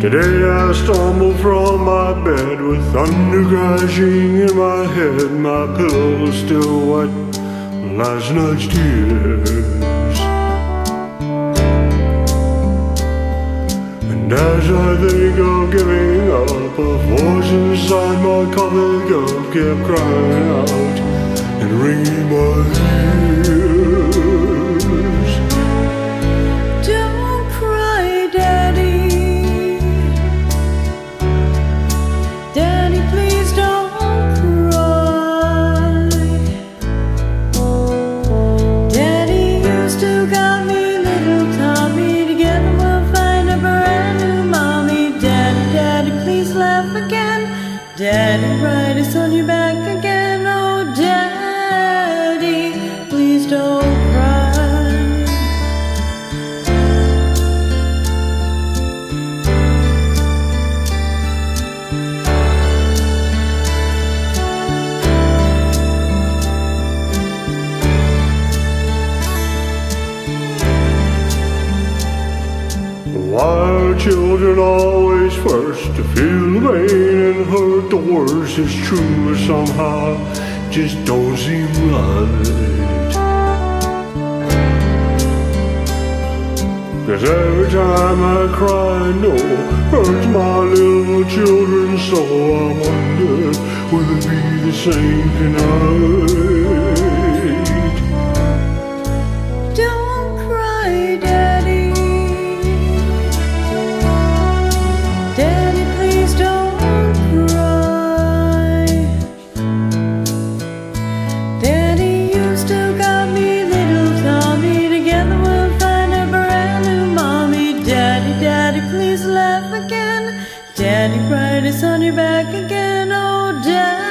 Today I stumble from my bed with thunder crashing in my head. My pillow still wet last night's tears. And as I think of giving up, a voice inside my coffee cup kept crying out and ringing my ears. Daddy, ride us on your back again. Why are children always first to feel the pain and hurt the worst? It's true, somehow just don't seem right. Cause every time I cry, know hurts my little children so I wonder will it be the same tonight? again. Daddy Pride is on your back again, oh Daddy.